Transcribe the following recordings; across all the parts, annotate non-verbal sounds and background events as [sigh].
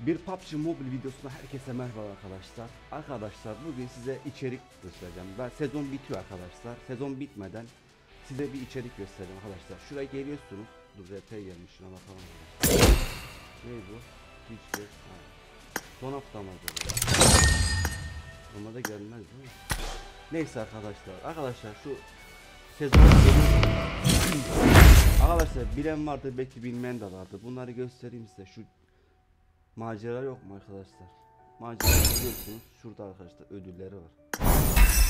Bir PUBG Mobile videosuna herkese merhaba arkadaşlar. Arkadaşlar bugün size içerik göstereceğim. Ben sezon bitiyor arkadaşlar. Sezon bitmeden size bir içerik göstereceğim arkadaşlar. Şuraya geliyorsunuz. Dur RP gelmiş şuna bakalım. Ne bu? Hiç. Ha. Son hafta mı acaba? Da gelmez değil mi? Neyse arkadaşlar. Arkadaşlar şu sezon Arkadaşlar bilen vardır belki bilmeyen de vardır. Bunları göstereyim size. Şu Macera yok mu arkadaşlar? Macera biliyorsunuz. Şurada arkadaşlar ödülleri var.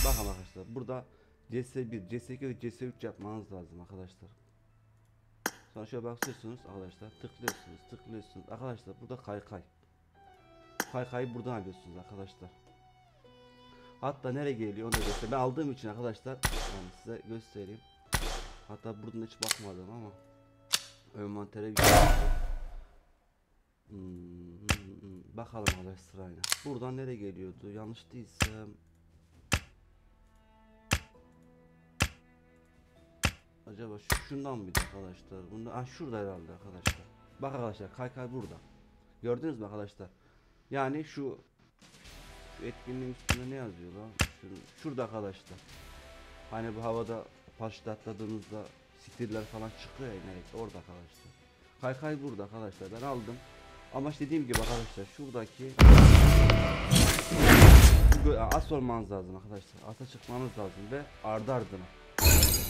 Bakın arkadaşlar burada CS1, CS2 ve CS3 yapmanız lazım arkadaşlar. Sonra şöyle bakıyorsunuz arkadaşlar. Tıklıyorsunuz, tıklıyorsunuz. Arkadaşlar burada kaykay. Kaykayı buradan alıyorsunuz arkadaşlar. Hatta nereye geliyor onu da göstereyim. Ben aldığım için arkadaşlar yani size göstereyim. Hatta buradan hiç bakmadım ama envantere bir şey Hmm. Bakalım arkadaş sırayla. Buradan nereye geliyordu? Yanlış değilsem. Acaba şu, şundan mıydı arkadaşlar? Bunda ah şurada herhalde arkadaşlar. Bak arkadaşlar kaykay burada. Gördünüz mü arkadaşlar? Yani şu, şu etkinliğin üstünde ne yazıyor lan? Şu, şurada arkadaşlar. Hani bu havada paraşütle atladığınızda stirler falan çıkıyor ya inerek orada arkadaşlar. Kaykay burada arkadaşlar ben aldım. Ama işte dediğim gibi arkadaşlar şuradaki as olmanız lazım arkadaşlar. Asa çıkmanız lazım ve ardı ardına.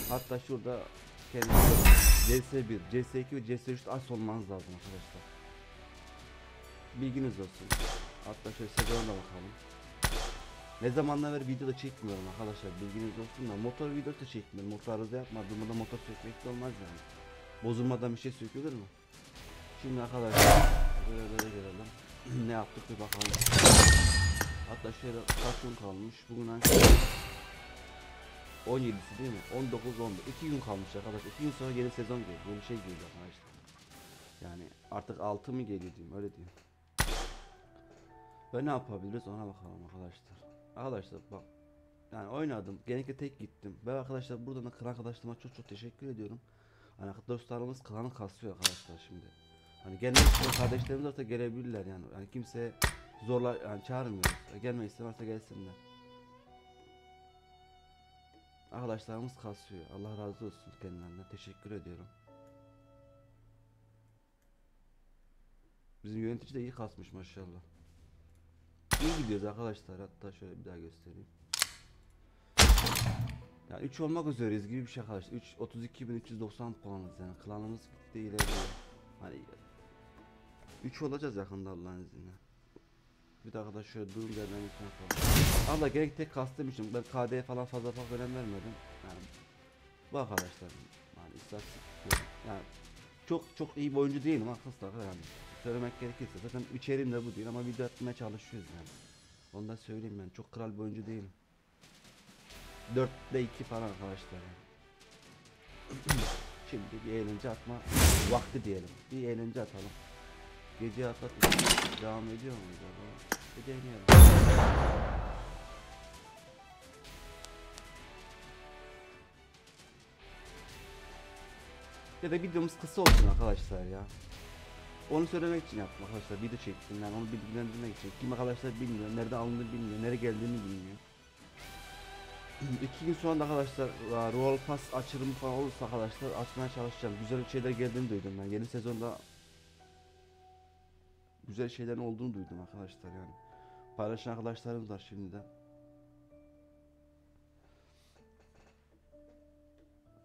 Hatta şurada kendisi CS1, CS2 ve CS3 as olmanız lazım arkadaşlar. Bilginiz olsun. Hatta şöyle da bakalım. Ne zamandan beri video da çekmiyorum arkadaşlar bilginiz olsun da motor videosu da çekmiyorum. Motor arıza yapmadığımda motor sökmek de olmaz yani. Bozulmadan bir şey sökülür mü? Şimdi arkadaşlar böyle gelelim. [clears throat] ne yaptık bir bakalım. Hatta şöyle kaç gün kalmış. Bugün hangi? 17'si değil mi? 19 11. 2 gün kalmış arkadaşlar. 2 gün sonra yeni sezon geliyor. Yeni şey geliyor arkadaşlar. Yani artık 6 mı geliyor diyeyim öyle diyeyim. Ve ne yapabiliriz ona bakalım arkadaşlar. Arkadaşlar bak yani oynadım. Genellikle tek gittim. Ve arkadaşlar buradan da klan arkadaşlarıma çok çok teşekkür ediyorum. Hani dostlarımız klanı kasıyor arkadaşlar şimdi. Hani gelmek kardeşlerimiz varsa gelebilirler yani. Yani kimse zorla yani çağırmıyoruz. Gelmek istemezse gelsinler. Arkadaşlarımız kasıyor. Allah razı olsun kendilerinden. Teşekkür ediyorum. Bizim yönetici de iyi kasmış maşallah. İyi gidiyoruz arkadaşlar. Hatta şöyle bir daha göstereyim. Yani 3 olmak üzereyiz gibi bir şey arkadaşlar. 3 32.390 puanız yani. Klanımız gitti ilerliyor. Hani 3 olacağız yakında Allah'ın izniyle. Bir dakika da şöyle durum derlemesine yapalım. Allah gerek tek kastım için ben KD'ye falan fazla fazla önem vermedim. Yani bu arkadaşlar yani istatistik yani çok çok iyi bir oyuncu değilim arkadaşlar yani söylemek gerekirse zaten içeriğim de bu değil ama video atmaya çalışıyoruz yani. Onu da söyleyeyim ben çok kral bir oyuncu değilim. 4'te 2 falan arkadaşlar yani. [clears throat] Şimdi bir eğlence atma vakti diyelim. Bir eğlence atalım. Gece atlat devam ediyor mu acaba? Bir deneyelim. Ya da videomuz kısa olsun arkadaşlar ya. Onu söylemek için yaptım arkadaşlar. Video çektim yani onu bilgilendirmek için. Kim arkadaşlar bilmiyor, nerede alındığını bilmiyor, nereye geldiğini bilmiyor. [clears throat] İki gün sonra da arkadaşlar e, Roll Pass açılımı falan olursa arkadaşlar açmaya çalışacağım. Güzel şeyler geldiğini duydum ben. Yeni sezonda güzel şeylerin olduğunu duydum arkadaşlar yani. Paylaşan arkadaşlarımız var şimdiden.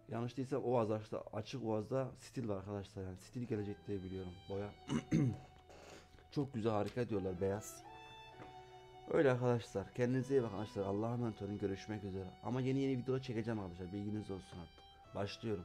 Yanlış değilse Oğaz işte açık Oğaz'da stil var arkadaşlar yani stil gelecek diye biliyorum boya. [clears throat] Çok güzel harika diyorlar beyaz. Öyle arkadaşlar kendinize iyi bakın arkadaşlar Allah'a emanet olun görüşmek üzere. Ama yeni yeni videolar çekeceğim arkadaşlar bilginiz olsun artık. Başlıyorum.